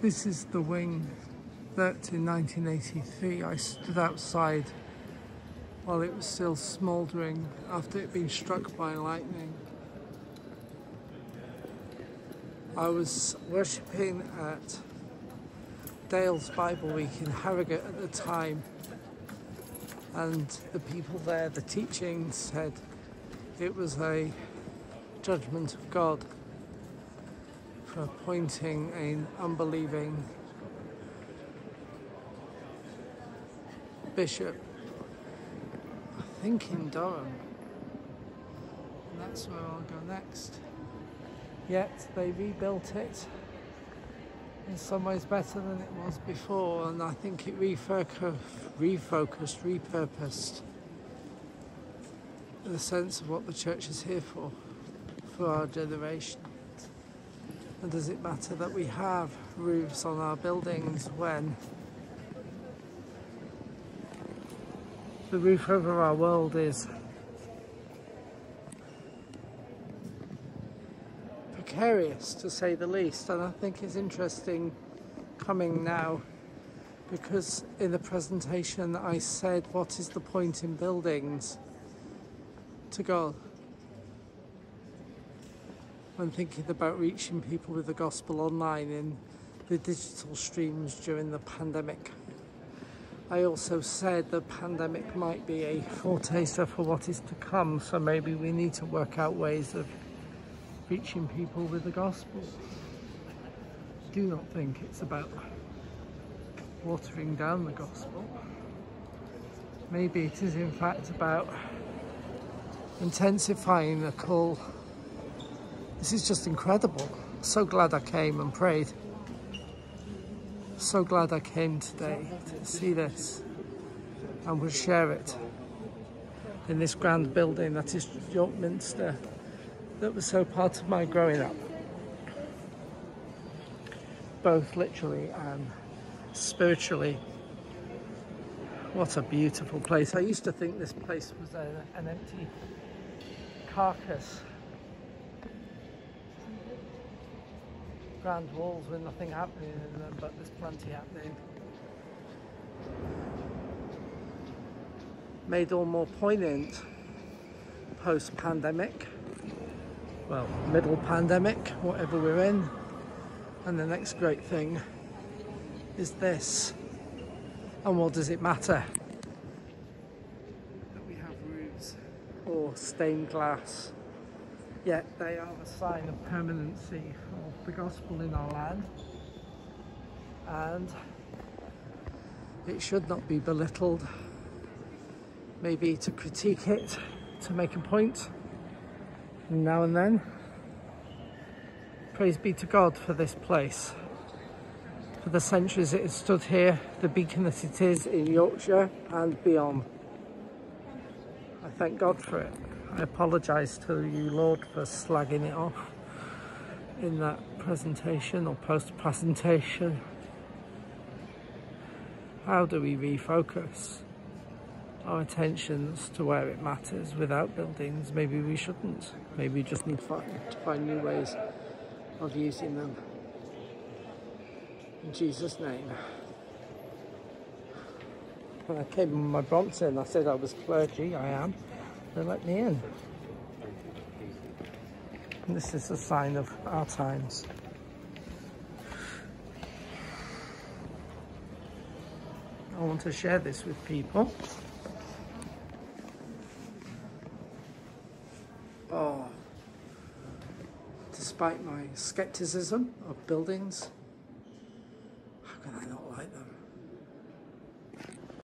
This is the wing that in 1983 I stood outside while it was still smouldering after it had been struck by lightning. I was worshipping at Dale's Bible Week in Harrogate at the time, and the people there, the teaching said it was a judgment of God for appointing an unbelieving bishop, I think in Durham. And that's where I'll go next. Yet they rebuilt it in some ways better than it was before, and I think it refocused, refocused repurposed the sense of what the church is here for, for our generation. And does it matter that we have roofs on our buildings when the roof over our world is precarious to say the least? And I think it's interesting coming now because in the presentation I said what is the point in buildings to God when thinking about reaching people with the gospel online in the digital streams during the pandemic. I also said the pandemic might be a foretaster for what is to come, so maybe we need to work out ways of reaching people with the gospel. I Do not think it's about watering down the gospel. Maybe it is in fact about intensifying the call. This is just incredible. So glad I came and prayed. So glad I came today to see this and will share it in this grand building that is York Minster that was so part of my growing up. Both literally and spiritually. What a beautiful place. I used to think this place was a, an empty carcass. Grand walls with nothing happening in them, but there's plenty happening. Made all more poignant post-pandemic well, middle pandemic, whatever we're in. And the next great thing is this. And what does it matter? That we have roofs or stained glass. Yet they are a sign of permanency of the gospel in our land. And it should not be belittled. Maybe to critique it, to make a point, now and then. Praise be to God for this place. For the centuries it has stood here, the beacon that it is in Yorkshire and beyond. I thank God for it. I apologise to you, Lord, for slagging it off in that presentation or post-presentation. How do we refocus? our attentions to where it matters without buildings. Maybe we shouldn't. Maybe we just need to find, new ways of using them. In Jesus' name. When I came on my Brompton, I said I was clergy. I am. They let me in. And this is a sign of our times. I want to share this with people. Oh, despite my skepticism of buildings,